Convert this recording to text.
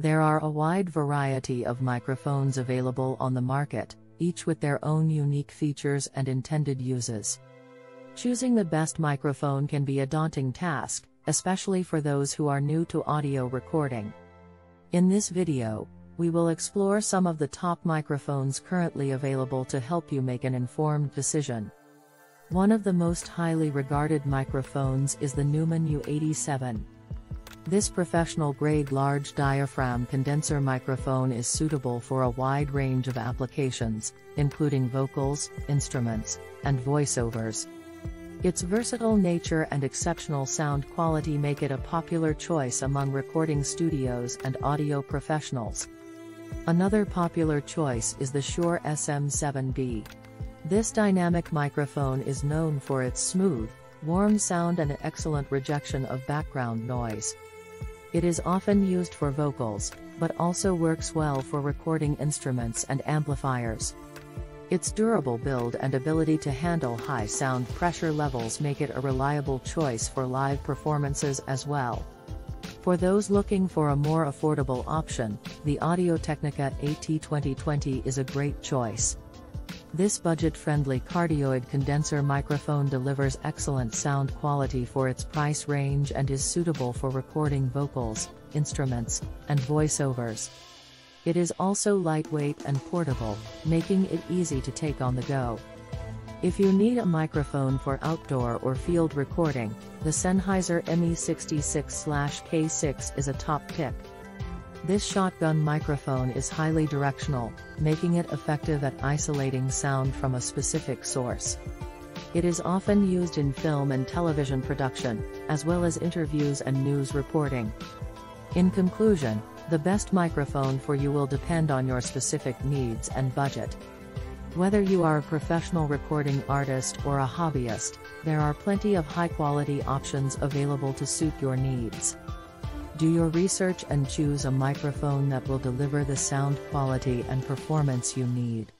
There are a wide variety of microphones available on the market, each with their own unique features and intended uses. Choosing the best microphone can be a daunting task, especially for those who are new to audio recording. In this video, we will explore some of the top microphones currently available to help you make an informed decision. One of the most highly regarded microphones is the Neumann U87. This professional-grade large diaphragm condenser microphone is suitable for a wide range of applications, including vocals, instruments, and voiceovers. Its versatile nature and exceptional sound quality make it a popular choice among recording studios and audio professionals. Another popular choice is the Shure SM7B. This dynamic microphone is known for its smooth, warm sound and excellent rejection of background noise. It is often used for vocals, but also works well for recording instruments and amplifiers. Its durable build and ability to handle high sound pressure levels make it a reliable choice for live performances as well. For those looking for a more affordable option, the Audio-Technica AT2020 is a great choice. This budget-friendly cardioid condenser microphone delivers excellent sound quality for its price range and is suitable for recording vocals, instruments, and voiceovers. It is also lightweight and portable, making it easy to take on the go. If you need a microphone for outdoor or field recording, the Sennheiser ME66-K6 is a top pick. This shotgun microphone is highly directional, making it effective at isolating sound from a specific source. It is often used in film and television production, as well as interviews and news reporting. In conclusion, the best microphone for you will depend on your specific needs and budget. Whether you are a professional recording artist or a hobbyist, there are plenty of high-quality options available to suit your needs. Do your research and choose a microphone that will deliver the sound quality and performance you need.